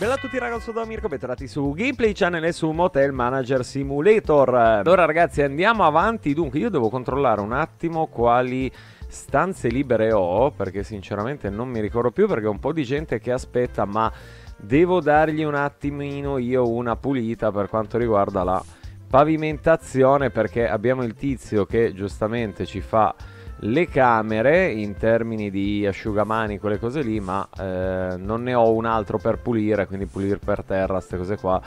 Bella a tutti ragazzi da Mirko, bentornati su Gameplay Channel e su Motel Manager Simulator. Allora ragazzi andiamo avanti, dunque io devo controllare un attimo quali stanze libere ho Perché sinceramente non mi ricordo più perché ho un po' di gente che aspetta ma Devo dargli un attimino io una pulita per quanto riguarda la pavimentazione Perché abbiamo il tizio che giustamente ci fa le camere in termini di asciugamani, quelle cose lì, ma eh, non ne ho un altro per pulire, quindi pulire per terra, queste cose qua.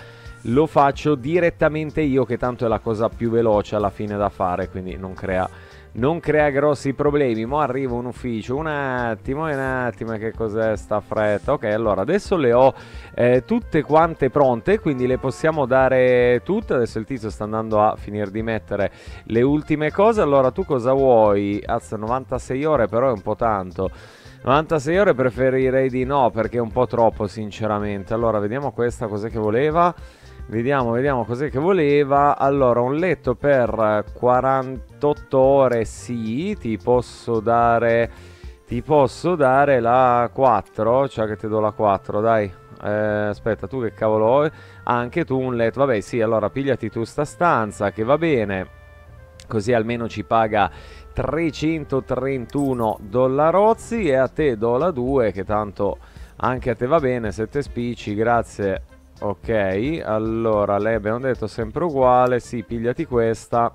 Lo faccio direttamente io, che tanto è la cosa più veloce alla fine da fare, quindi non crea non crea grossi problemi. Mo arrivo un ufficio, un attimo, un attimo, che cos'è sta fretta? Ok, allora adesso le ho eh, tutte quante pronte, quindi le possiamo dare tutte. Adesso il tizio sta andando a finire di mettere le ultime cose. Allora tu cosa vuoi? Azza, 96 ore però è un po' tanto. 96 ore preferirei di no perché è un po' troppo sinceramente. Allora vediamo questa cos'è che voleva. Vediamo, vediamo cos'è che voleva. Allora, un letto per 48 ore, sì. Ti posso dare... Ti posso dare la 4, cioè che ti do la 4, dai. Eh, aspetta, tu che cavolo hai? Anche tu un letto. Vabbè, sì, allora pigliati tu sta stanza, che va bene. Così almeno ci paga 331 dollarozzi e a te do la 2, che tanto anche a te va bene. 7 spicci, grazie Ok, allora lei abbiamo detto sempre uguale, sì, pigliati questa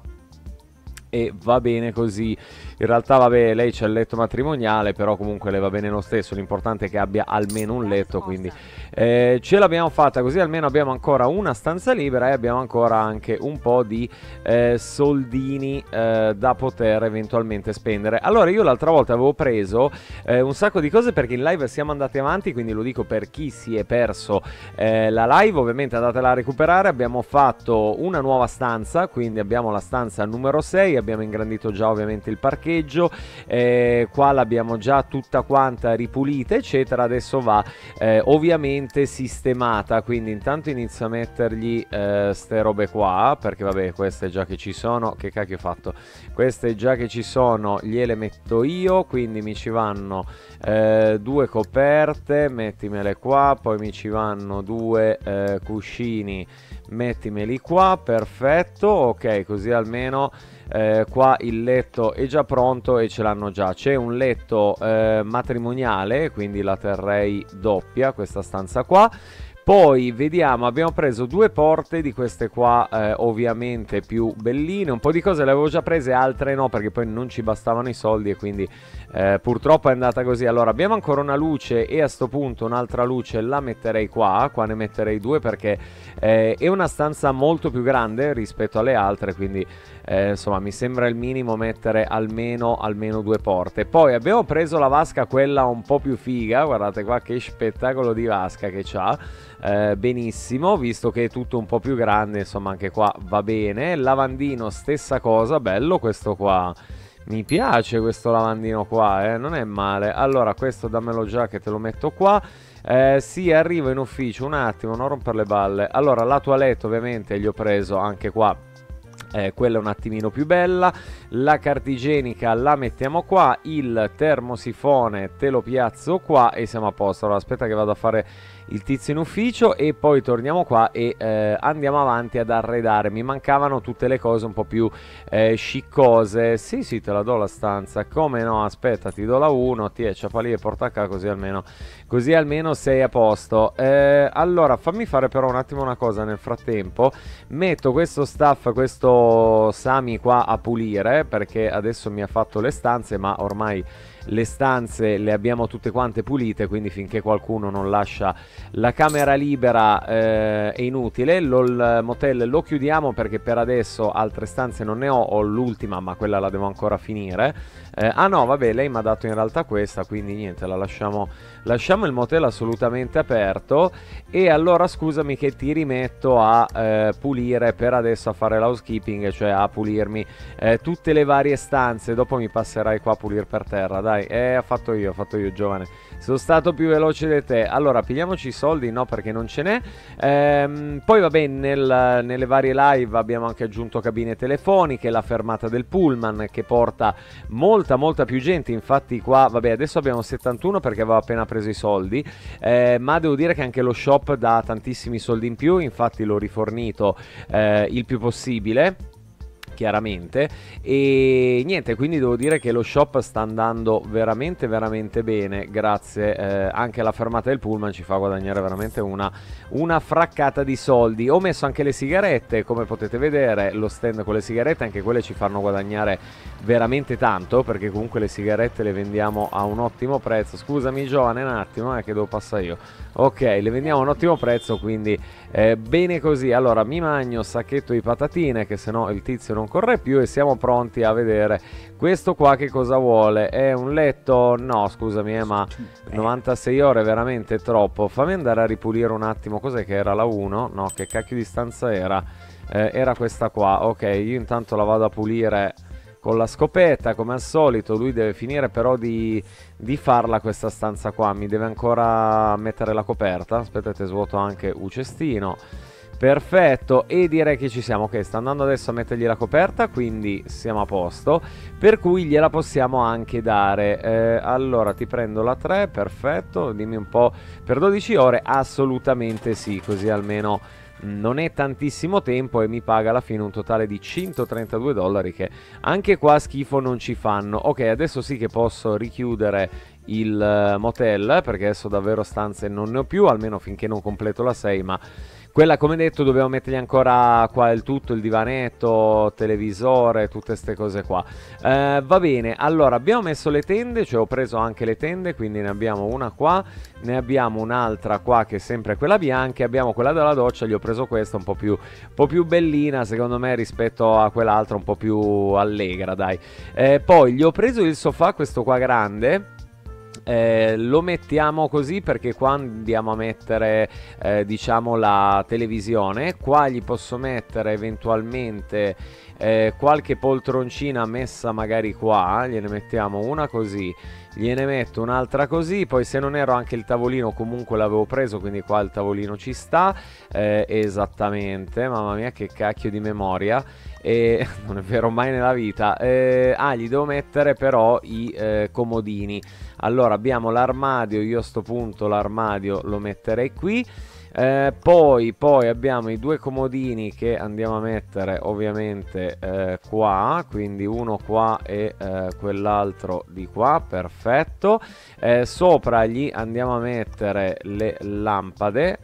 e va bene così. In realtà, vabbè, lei c'è il letto matrimoniale, però comunque le va bene lo stesso. L'importante è che abbia almeno un letto, quindi eh, ce l'abbiamo fatta così. Almeno abbiamo ancora una stanza libera e abbiamo ancora anche un po' di eh, soldini eh, da poter eventualmente spendere. Allora, io l'altra volta avevo preso eh, un sacco di cose perché in live siamo andati avanti, quindi lo dico per chi si è perso eh, la live. Ovviamente andatela a recuperare. Abbiamo fatto una nuova stanza, quindi abbiamo la stanza numero 6. Abbiamo ingrandito già ovviamente il parcheggio eh, qua l'abbiamo già tutta quanta ripulita eccetera adesso va eh, ovviamente sistemata quindi intanto inizio a mettergli eh, ste robe qua perché vabbè queste già che ci sono che cacchio ho fatto? Queste già che ci sono gliele metto io quindi mi ci vanno eh, due coperte mettimele qua poi mi ci vanno due eh, cuscini mettimeli qua perfetto ok così almeno eh, qua il letto è già pronto e ce l'hanno già. C'è un letto eh, matrimoniale, quindi la terrei doppia, questa stanza qua. Poi vediamo, abbiamo preso due porte di queste qua, eh, ovviamente più belline. Un po' di cose le avevo già prese, altre no, perché poi non ci bastavano i soldi e quindi eh, purtroppo è andata così. Allora, abbiamo ancora una luce e a sto punto un'altra luce la metterei qua. Qua ne metterei due perché eh, è una stanza molto più grande rispetto alle altre, quindi eh, insomma mi sembra il minimo mettere almeno, almeno due porte. Poi abbiamo preso la vasca, quella un po' più figa. Guardate qua che spettacolo di vasca che c'ha. Eh, benissimo, visto che è tutto un po' più grande, insomma anche qua va bene. Lavandino stessa cosa, bello questo qua. Mi piace questo lavandino qua, eh? non è male. Allora, questo dammelo già che te lo metto qua. Eh, sì, arrivo in ufficio, un attimo, non rompere le balle. Allora, la toilette ovviamente gli ho preso anche qua eh, quella è un attimino più bella la carta igienica la mettiamo qua il termosifone te lo piazzo qua e siamo a posto allora aspetta che vado a fare il tizio in ufficio e poi torniamo qua e eh, andiamo avanti ad arredare. Mi mancavano tutte le cose un po' più eh, sciccose. Sì, sì, te la do la stanza. Come no? Aspetta, ti do la 1, ti eccia lì e porta qua così almeno, così almeno sei a posto. Eh, allora, fammi fare però un attimo una cosa nel frattempo. Metto questo staff, questo Sami qua a pulire perché adesso mi ha fatto le stanze ma ormai le stanze le abbiamo tutte quante pulite, quindi finché qualcuno non lascia la camera libera eh, è inutile. Lo, il motel lo chiudiamo perché per adesso altre stanze non ne ho, ho l'ultima ma quella la devo ancora finire. Eh, ah no, vabbè, lei mi ha dato in realtà questa, quindi niente, la lasciamo, lasciamo il motel assolutamente aperto e allora scusami che ti rimetto a eh, pulire per adesso a fare l'housekeeping, cioè a pulirmi eh, tutte le varie stanze, dopo mi passerai qua a pulire per terra, dai, eh, ho fatto io, ho fatto io giovane, sono stato più veloce di te, allora pigliamoci 10 soldi no perché non ce n'è. Ehm, poi vabbè nel, nelle varie live abbiamo anche aggiunto cabine telefoniche, la fermata del pullman che porta molta molta più gente, infatti qua vabbè adesso abbiamo 71 perché avevo appena preso i soldi, eh, ma devo dire che anche lo shop dà tantissimi soldi in più, infatti l'ho rifornito eh, il più possibile chiaramente. E niente quindi devo dire che lo shop sta andando veramente veramente bene. Grazie eh, anche alla fermata del pullman ci fa guadagnare veramente una, una fraccata di soldi. Ho messo anche le sigarette come potete vedere lo stand con le sigarette anche quelle ci fanno guadagnare veramente tanto perché comunque le sigarette le vendiamo a un ottimo prezzo. Scusami giovane un attimo eh, che devo passare io ok le vendiamo a un ottimo prezzo quindi eh, bene così allora mi mangio sacchetto di patatine che se no il tizio non corre più e siamo pronti a vedere questo qua che cosa vuole. È un letto? No, scusami, eh, ma 96 ore è veramente troppo. Fammi andare a ripulire un attimo. Cos'è che era la 1? No, che cacchio di stanza era? Eh, era questa qua. Ok, io intanto la vado a pulire con la scopetta come al solito lui deve finire però di, di, farla questa stanza qua mi deve ancora mettere la coperta aspettate svuoto anche un cestino Perfetto, e direi che ci siamo. Ok, sta andando adesso a mettergli la coperta, quindi siamo a posto. Per cui gliela possiamo anche dare. Eh, allora, ti prendo la 3, perfetto. Dimmi un po'. Per 12 ore? Assolutamente sì, così almeno non è tantissimo tempo e mi paga alla fine un totale di 132 dollari che anche qua schifo non ci fanno. Ok, adesso sì che posso richiudere il uh, motel perché adesso davvero stanze non ne ho più, almeno finché non completo la 6, ma quella, come detto, dobbiamo mettergli ancora qua il tutto, il divanetto, televisore, tutte queste cose qua. Eh, va bene, allora abbiamo messo le tende, cioè ho preso anche le tende, quindi ne abbiamo una qua, ne abbiamo un'altra qua che è sempre quella bianca, abbiamo quella della doccia, gli ho preso questa un po' più, un po più bellina secondo me rispetto a quell'altra un po' più allegra, dai. Eh, poi gli ho preso il sofà, questo qua grande eh, lo mettiamo così perché qua andiamo a mettere eh, diciamo la televisione qua gli posso mettere eventualmente eh, qualche poltroncina messa magari qua gliene mettiamo una così gliene metto un'altra così poi se non ero anche il tavolino comunque l'avevo preso quindi qua il tavolino ci sta. Eh, esattamente mamma mia che cacchio di memoria. E non è vero mai nella vita. Eh, ah gli devo mettere però i eh, comodini. Allora abbiamo l'armadio io a sto punto l'armadio lo metterei qui eh, poi, poi, abbiamo i due comodini che andiamo a mettere ovviamente eh, qua. Quindi uno qua e eh, quell'altro di qua. Perfetto. Eh, sopra gli andiamo a mettere le lampade.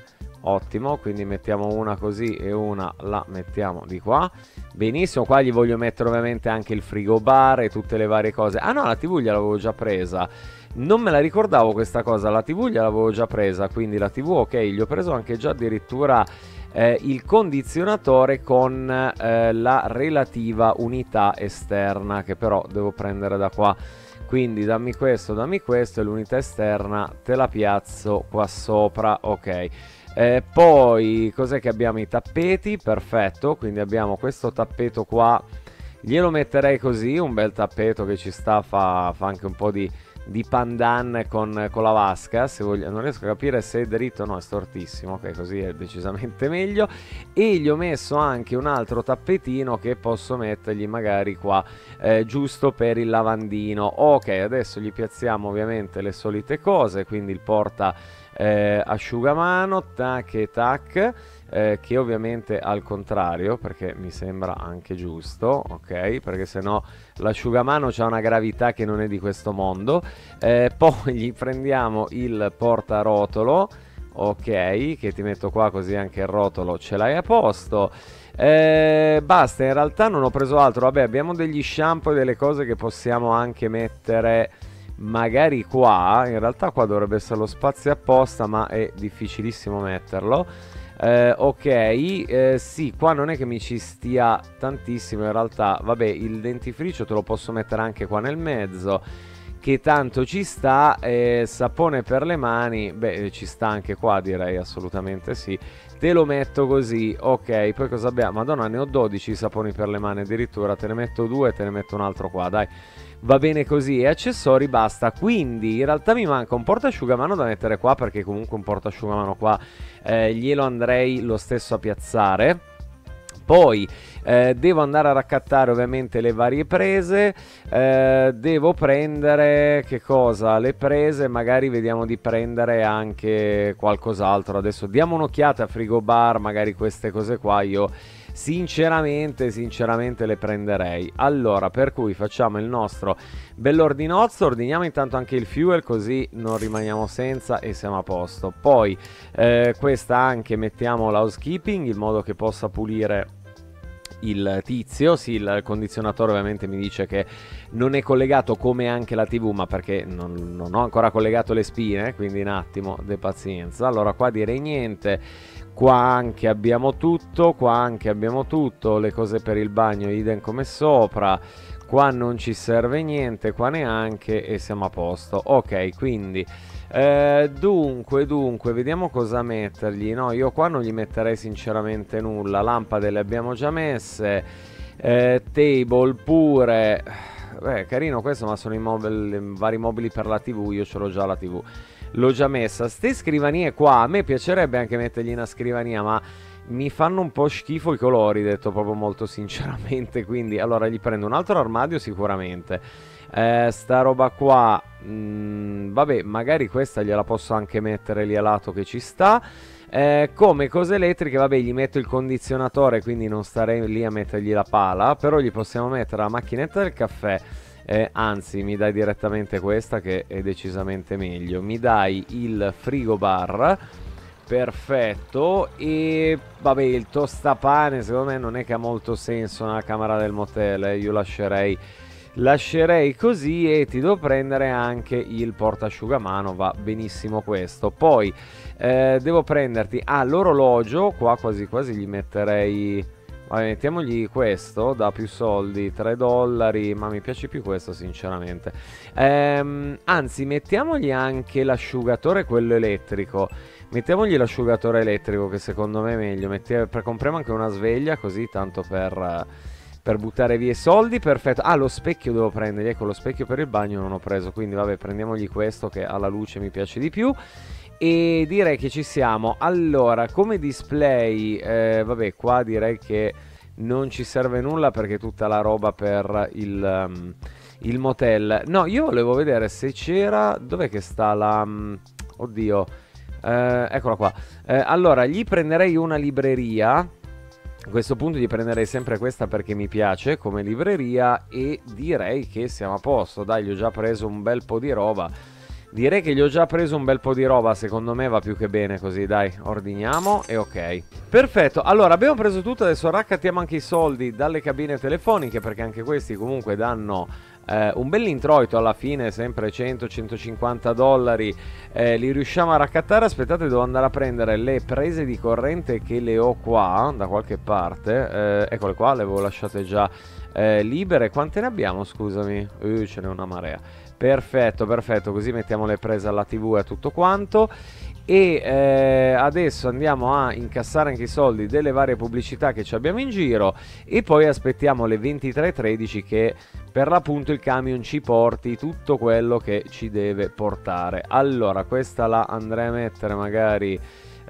Ottimo. Quindi mettiamo una così e una la mettiamo di qua. Benissimo. Qua gli voglio mettere ovviamente anche il frigo bar e tutte le varie cose. Ah no la tv gliel'avevo già presa non me la ricordavo questa cosa, la TV gliel'avevo già presa, quindi la TV ok, gli ho preso anche già addirittura eh, il condizionatore con eh, la relativa unità esterna che però devo prendere da qua. Quindi dammi questo, dammi questo e l'unità esterna te la piazzo qua sopra, ok. Eh, poi cos'è che abbiamo i tappeti? Perfetto, quindi abbiamo questo tappeto qua. Glielo metterei così, un bel tappeto che ci sta, fa, fa anche un po' di di pandan con, con la vasca se voglio, non riesco a capire se è dritto o no è stortissimo ok così è decisamente meglio. E gli ho messo anche un altro tappetino che posso mettergli magari qua eh, giusto per il lavandino. Ok adesso gli piazziamo ovviamente le solite cose quindi il porta eh, asciugamano tac e tac eh, che ovviamente al contrario perché mi sembra anche giusto ok? Perché se no l'asciugamano ha una gravità che non è di questo mondo. Eh, poi gli prendiamo il portarotolo ok? Che ti metto qua così anche il rotolo ce l'hai a posto. Eh, basta in realtà non ho preso altro. Vabbè abbiamo degli shampoo e delle cose che possiamo anche mettere magari qua. In realtà qua dovrebbe essere lo spazio apposta ma è difficilissimo metterlo eh, ok, eh, sì, qua non è che mi ci stia tantissimo in realtà. Vabbè, il dentifricio te lo posso mettere anche qua nel mezzo. che tanto ci sta, eh, sapone per le mani, beh ci sta anche qua direi assolutamente sì, te lo metto così, ok, poi cosa abbiamo? Madonna ne ho 12 saponi per le mani addirittura, te ne metto due e te ne metto un altro qua, dai va bene così e accessori basta quindi in realtà mi manca un portasciugamano da mettere qua perché comunque un portasciugamano qua eh, glielo andrei lo stesso a piazzare poi eh, devo andare a raccattare ovviamente le varie prese, eh, devo prendere che cosa? Le prese, magari vediamo di prendere anche qualcos'altro. Adesso diamo un'occhiata a frigo bar, magari queste cose qua io sinceramente, sinceramente le prenderei. Allora, per cui facciamo il nostro bell'ordinozzo, ordiniamo intanto anche il fuel così non rimaniamo senza e siamo a posto. Poi eh, questa anche mettiamo l'housekeeping in modo che possa pulire il tizio, sì il condizionatore ovviamente mi dice che non è collegato come anche la tv ma perché non, non ho ancora collegato le spine quindi un attimo de pazienza allora qua direi niente qua anche abbiamo tutto qua anche abbiamo tutto le cose per il bagno idem come sopra qua non ci serve niente qua neanche e siamo a posto ok quindi eh, dunque, dunque, vediamo cosa mettergli. No, io qua non gli metterei sinceramente nulla. Lampade le abbiamo già messe. Eh, table pure. Beh, carino questo, ma sono i mobili, vari mobili per la TV. Io ce l'ho già la TV. L'ho già messa. Ste scrivanie qua, a me piacerebbe anche mettergli una scrivania, ma mi fanno un po' schifo i colori, detto proprio molto sinceramente. Quindi, allora, gli prendo un altro armadio sicuramente. Eh, sta roba qua, mh, mm, vabbè, magari questa gliela posso anche mettere lì a lato che ci sta. Eh, come cose elettriche, vabbè, gli metto il condizionatore, quindi non starei lì a mettergli la pala, però gli possiamo mettere la macchinetta del caffè. Eh, anzi, mi dai direttamente questa che è decisamente meglio. Mi dai il frigo bar. Perfetto. E vabbè, il tostapane secondo me non è che ha molto senso nella camera del motel. Eh. Io lascerei lascerei così e ti devo prendere anche il portasciugamano va benissimo questo. Poi eh, devo prenderti ah l'orologio qua quasi quasi gli metterei Vabbè, mettiamogli questo da più soldi 3 dollari ma mi piace più questo sinceramente. Ehm, anzi mettiamogli anche l'asciugatore quello elettrico. Mettiamogli l'asciugatore elettrico che secondo me è meglio. Mettiamo, compriamo anche una sveglia così tanto per per buttare via i soldi, perfetto. Ah, lo specchio devo prendere, ecco, lo specchio per il bagno non ho preso, quindi vabbè, prendiamogli questo che alla luce mi piace di più. E direi che ci siamo. Allora, come display, eh, vabbè, qua direi che non ci serve nulla perché tutta la roba per il, um, il motel. No, io volevo vedere se c'era... Dov'è che sta la... Um, oddio. Eh, eccola qua. Eh, allora, gli prenderei una libreria a questo punto gli prenderei sempre questa perché mi piace come libreria e direi che siamo a posto. Dai, gli ho già preso un bel po' di roba. Direi che gli ho già preso un bel po' di roba, secondo me va più che bene così, dai, ordiniamo e ok. Perfetto, allora abbiamo preso tutto, adesso raccattiamo anche i soldi dalle cabine telefoniche perché anche questi comunque danno eh, un bel introito alla fine, sempre 100-150 dollari, eh, li riusciamo a raccattare. Aspettate, devo andare a prendere le prese di corrente che le ho qua, da qualche parte. Eh, eccole qua, le avevo lasciate già eh, libere. Quante ne abbiamo, scusami? Uh, ce n'è una marea. Perfetto, perfetto, così mettiamo le prese alla tv e tutto quanto e eh, adesso andiamo a incassare anche i soldi delle varie pubblicità che abbiamo in giro e poi aspettiamo le 23.13 che per l'appunto il camion ci porti tutto quello che ci deve portare allora questa la andrei a mettere magari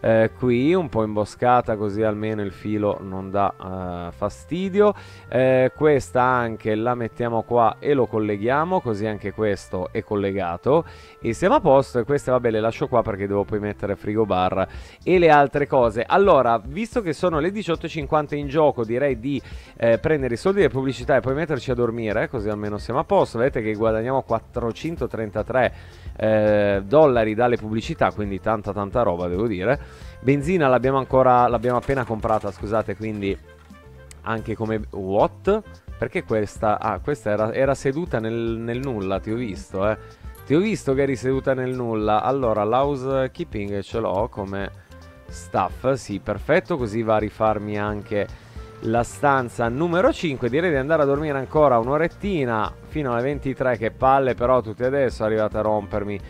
eh, qui un po' imboscata così almeno il filo non dà uh, fastidio. Eh, questa anche la mettiamo qua e lo colleghiamo così anche questo è collegato. E siamo a posto e queste vabbè le lascio qua perché devo poi mettere frigo bar e le altre cose. Allora visto che sono le 18.50 in gioco direi di eh, prendere i soldi delle pubblicità e poi metterci a dormire così almeno siamo a posto. Vedete che guadagniamo 433 eh, dollari dalle pubblicità quindi tanta tanta roba devo dire Benzina l'abbiamo ancora, l'abbiamo appena comprata, scusate, quindi anche come... What? Perché questa... Ah, questa era, era seduta nel, nel, nulla, ti ho visto, eh. Ti ho visto che eri seduta nel nulla. Allora, l'housekeeping ce l'ho come stuff, sì, perfetto, così va a rifarmi anche la stanza numero 5. Direi di andare a dormire ancora un'orettina fino alle 23. Che palle, però, tutti adesso arrivate a rompermi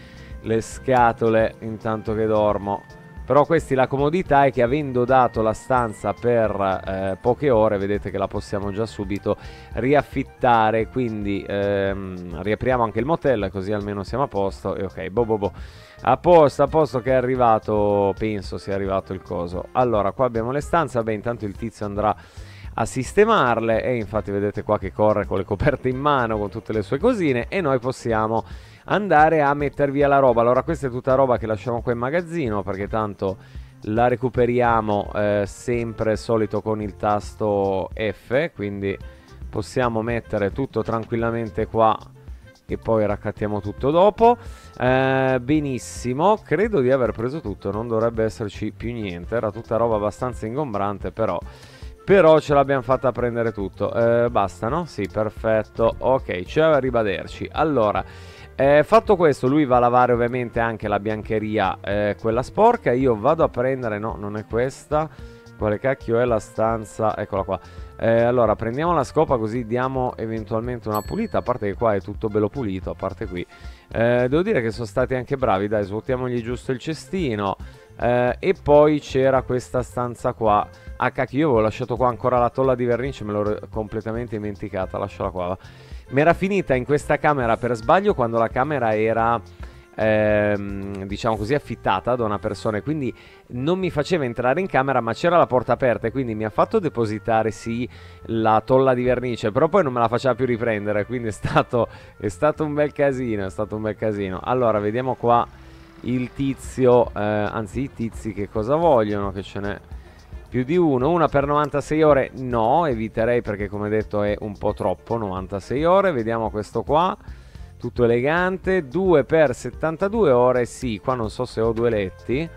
le scatole intanto che dormo. Però questi la comodità è che avendo dato la stanza per eh, poche ore, vedete che la possiamo già subito riaffittare, quindi ehm, riapriamo anche il motel così almeno siamo a posto. E ok, boh boh boh. A posto, a posto che è arrivato, penso sia arrivato il coso. Allora, qua abbiamo le stanze, vabbè intanto il tizio andrà a sistemarle. E infatti vedete qua che corre con le coperte in mano, con tutte le sue cosine. E noi possiamo andare a mettere via la roba. Allora questa è tutta roba che lasciamo qua in magazzino perché tanto la recuperiamo eh, sempre solito con il tasto F, quindi possiamo mettere tutto tranquillamente qua e poi raccattiamo tutto dopo. Eh, benissimo, credo di aver preso tutto, non dovrebbe esserci più niente, era tutta roba abbastanza ingombrante però... Però ce l'abbiamo fatta prendere tutto. Eh, basta, no? Sì, perfetto. Ok, c'è a ribaderci. Allora, eh, fatto questo, lui va a lavare ovviamente anche la biancheria, eh, quella sporca. Io vado a prendere, no, non è questa. Quale cacchio è la stanza? Eccola qua. Eh, allora, prendiamo la scopa così diamo eventualmente una pulita. A parte che qua è tutto bello pulito, a parte qui. Eh, devo dire che sono stati anche bravi. Dai, svuotiamogli giusto il cestino. Eh, e poi c'era questa stanza qua. Ah, cacchio, io avevo lasciato qua ancora la tolla di vernice, me l'ho completamente dimenticata. Lasciala qua. Mi era finita in questa camera per sbaglio quando la camera era ehm, diciamo così affittata da una persona e quindi non mi faceva entrare in camera ma c'era la porta aperta e quindi mi ha fatto depositare sì la tolla di vernice però poi non me la faceva più riprendere quindi è stato, è stato un bel casino è stato un bel casino. Allora vediamo qua il tizio eh, anzi i tizi che cosa vogliono che ce n'è più di uno, una per 96 ore? No, eviterei perché come detto è un po' troppo, 96 ore, vediamo questo qua, tutto elegante, 2 per 72 ore, sì, qua non so se ho due letti,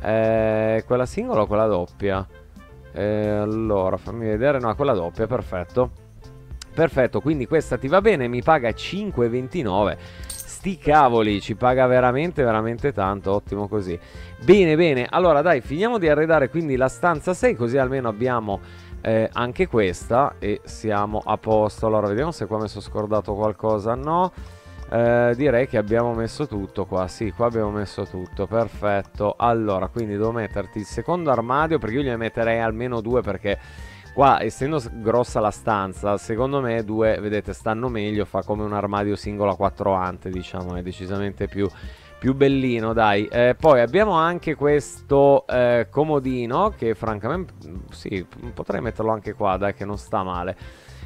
eh, quella singola o quella doppia? Eh, allora, fammi vedere, no, quella doppia, perfetto. Perfetto, quindi questa ti va bene, mi paga 5,29 sti cavoli, ci paga veramente, veramente tanto, ottimo così. Bene, bene, allora dai, finiamo di arredare quindi la stanza 6, così almeno abbiamo eh, anche questa e siamo a posto. Allora, vediamo se qua mi sono scordato qualcosa, no? Eh, direi che abbiamo messo tutto qua, sì, qua abbiamo messo tutto, perfetto. Allora, quindi devo metterti il secondo armadio, perché io gliene metterei almeno due perché Qua, essendo grossa la stanza, secondo me due, vedete, stanno meglio, fa come un armadio singolo a quattro ante, diciamo, è decisamente più, più bellino, dai. Eh, poi abbiamo anche questo eh, comodino, che francamente, sì, potrei metterlo anche qua, dai, che non sta male.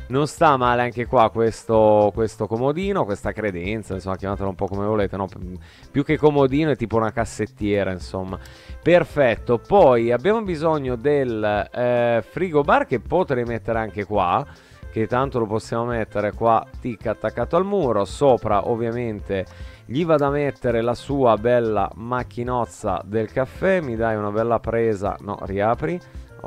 Non sta male anche qua questo, questo comodino, questa credenza, insomma, chiamatelo un po' come volete, no? Più che comodino è tipo una cassettiera, insomma. Perfetto, poi abbiamo bisogno del eh, frigo bar che potrei mettere anche qua, che tanto lo possiamo mettere qua, tic, attaccato al muro, sopra ovviamente gli vado a mettere la sua bella macchinozza del caffè, mi dai una bella presa, no, riapri,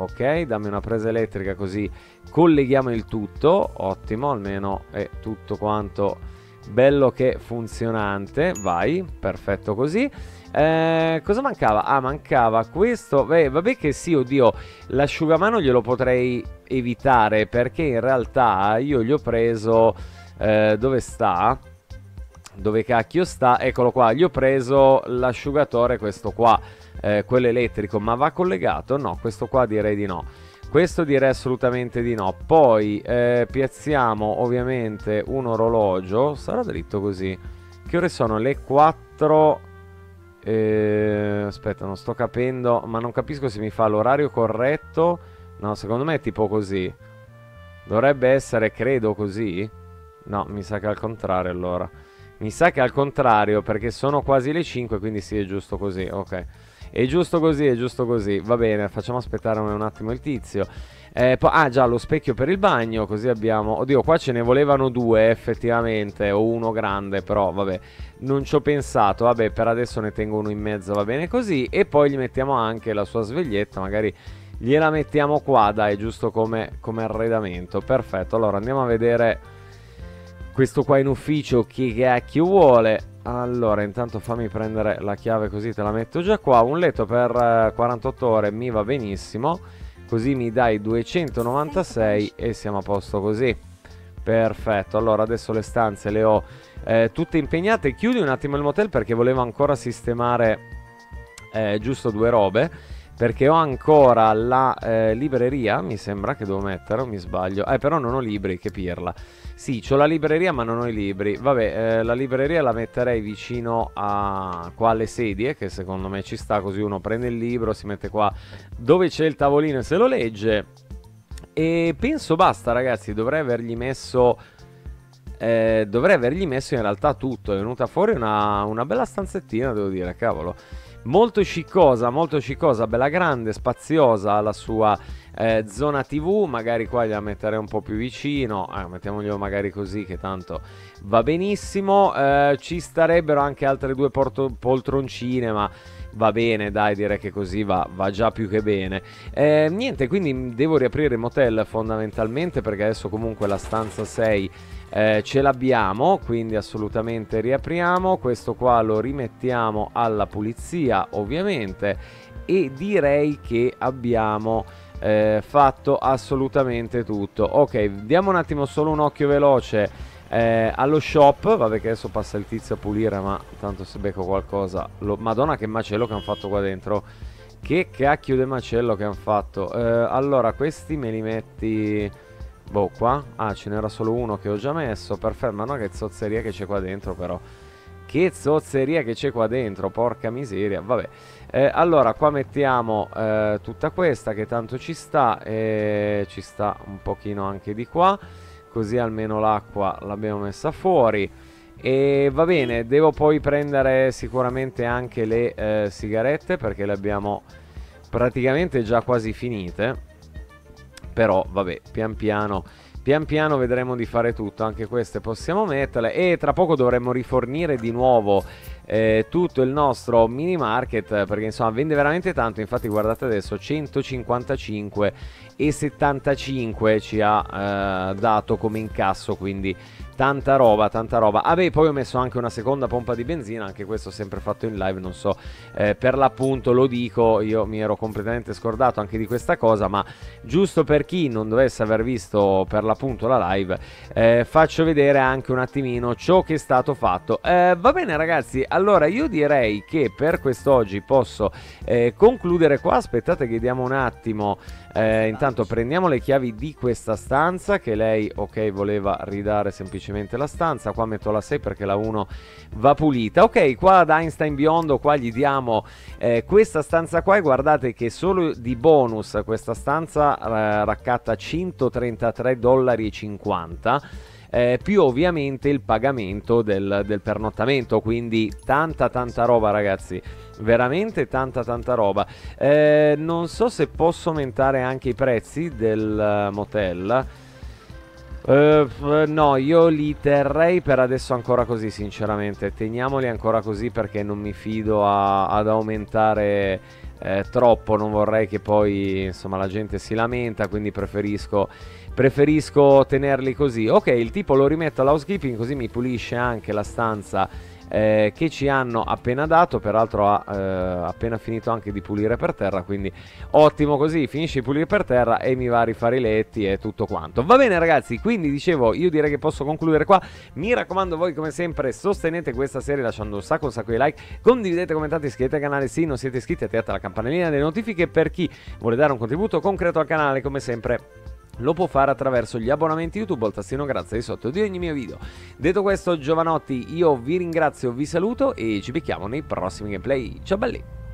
ok, dammi una presa elettrica così colleghiamo il tutto, ottimo, almeno è tutto quanto bello che funzionante, vai, perfetto così. Eh, cosa mancava? Ah, mancava questo. Beh, vabbè che sì, oddio, l'asciugamano glielo potrei evitare perché in realtà io gli ho preso... Eh, dove sta? Dove cacchio sta? Eccolo qua, gli ho preso l'asciugatore, questo qua, eh, quello elettrico, ma va collegato? No, questo qua direi di no. Questo direi assolutamente di no. Poi eh, piazziamo ovviamente un orologio. Sarà dritto così. Che ore sono? Le 4. Eh, aspetta, non sto capendo. Ma non capisco se mi fa l'orario corretto. No, secondo me è tipo così. Dovrebbe essere, credo, così. No, mi sa che è al contrario allora. Mi sa che è al contrario perché sono quasi le 5, quindi sì, è giusto così. Ok. È giusto così, è giusto così. Va bene, facciamo aspettare un attimo il tizio. Eh, ah già, lo specchio per il bagno, così abbiamo... Oddio, qua ce ne volevano due effettivamente, o uno grande, però vabbè, non ci ho pensato. Vabbè, per adesso ne tengo uno in mezzo, va bene così. E poi gli mettiamo anche la sua sveglietta, magari gliela mettiamo qua, dai, giusto come, come arredamento. Perfetto, allora andiamo a vedere questo qua in ufficio che cacchio vuole. Allora, intanto fammi prendere la chiave così te la metto già qua. Un letto per 48 eh, ore mi va benissimo. così mi dai 296 e siamo a posto così. Perfetto, allora adesso le stanze le ho eh, tutte impegnate. Chiudi un attimo il motel perché volevo ancora sistemare eh, giusto due robe. Perché ho ancora la eh, libreria, mi sembra che devo mettere, o mi sbaglio. Eh, però non ho libri, che pirla. Sì, ho la libreria ma non ho i libri. Vabbè, eh, la libreria la metterei vicino a qua alle sedie, che secondo me ci sta, così uno prende il libro, si mette qua dove c'è il tavolino e se lo legge. E penso basta, ragazzi, dovrei avergli messo... Eh, dovrei avergli messo in realtà tutto. È venuta fuori una, una bella stanzettina, devo dire, cavolo molto sciccosa, molto sciccosa, bella grande, spaziosa la sua eh, zona TV, magari qua gliela metterei un po' più vicino, eh, mettiamoglielo magari così che tanto va benissimo, eh, ci starebbero anche altre due porto- poltroncine ma va bene dai direi che così va, va già più che bene. Eh, niente quindi devo riaprire il motel fondamentalmente perché adesso comunque la stanza 6 eh, ce l'abbiamo quindi assolutamente riapriamo. Questo qua lo rimettiamo alla pulizia ovviamente e direi che abbiamo eh, fatto assolutamente tutto. Ok diamo un attimo solo un occhio veloce eh, allo shop. Vabbè che adesso passa il tizio a pulire ma tanto se becco qualcosa lo... madonna che macello che hanno fatto qua dentro. Che cacchio di macello che hanno fatto. Eh, allora questi me li metti Boh, qua? Ah, ce n'era solo uno che ho già messo. Perfetto, ma no che zozzeria che c'è qua dentro però. Che zozzeria che c'è qua dentro, porca miseria. Vabbè, eh, allora qua mettiamo eh, tutta questa che tanto ci sta. E ci sta un pochino anche di qua. Così almeno l'acqua l'abbiamo messa fuori. E va bene, devo poi prendere sicuramente anche le eh, sigarette perché le abbiamo praticamente già quasi finite però vabbè pian piano pian piano vedremo di fare tutto anche queste possiamo metterle. E tra poco dovremmo rifornire di nuovo eh, tutto il nostro mini market perché insomma vende veramente tanto. Infatti guardate adesso 155 e 75 ci ha eh, dato come incasso quindi tanta roba, tanta roba. Ah beh, poi ho messo anche una seconda pompa di benzina, anche questo sempre fatto in live, non so, eh, per l'appunto lo dico, io mi ero completamente scordato anche di questa cosa, ma giusto per chi non dovesse aver visto per l'appunto la live, eh, faccio vedere anche un attimino ciò che è stato fatto. Eh, va bene ragazzi, allora io direi che per quest'oggi posso eh, concludere qua, aspettate che diamo un attimo eh, intanto prendiamo le chiavi di questa stanza che lei, ok, voleva ridare semplicemente la stanza. Qua metto la 6 perché la 1 va pulita. Ok, qua ad Einstein Biondo qua gli diamo eh, questa stanza qua e guardate che solo di bonus questa stanza eh, raccatta 133 dollari 50 eh, più ovviamente il pagamento del, del pernottamento, quindi tanta tanta roba ragazzi veramente tanta tanta roba eh, non so se posso aumentare anche i prezzi del motel Uh, no, io li terrei per adesso ancora così, sinceramente. Teniamoli ancora così perché non mi fido a, ad aumentare eh, troppo. Non vorrei che poi insomma la gente si lamenta, quindi preferisco preferisco tenerli così. Ok, il tipo lo rimetto all'housekeeping così mi pulisce anche la stanza eh, che ci hanno appena dato, peraltro ha eh, appena finito anche di pulire per terra, quindi ottimo così, finisce di pulire per terra e mi va a rifare i letti e tutto quanto. Va bene ragazzi, quindi dicevo, io direi che posso concludere qua, mi raccomando voi come sempre sostenete questa serie lasciando un sacco un sacco di like, condividete, commentate, iscrivetevi al canale se non siete iscritti, attivate la campanellina delle notifiche per chi vuole dare un contributo concreto al canale come sempre lo può fare attraverso gli abbonamenti YouTube il tastino grazie di sotto di ogni mio video. Detto questo, giovanotti, io vi ringrazio, vi saluto e ci becchiamo nei prossimi gameplay. Ciao belli!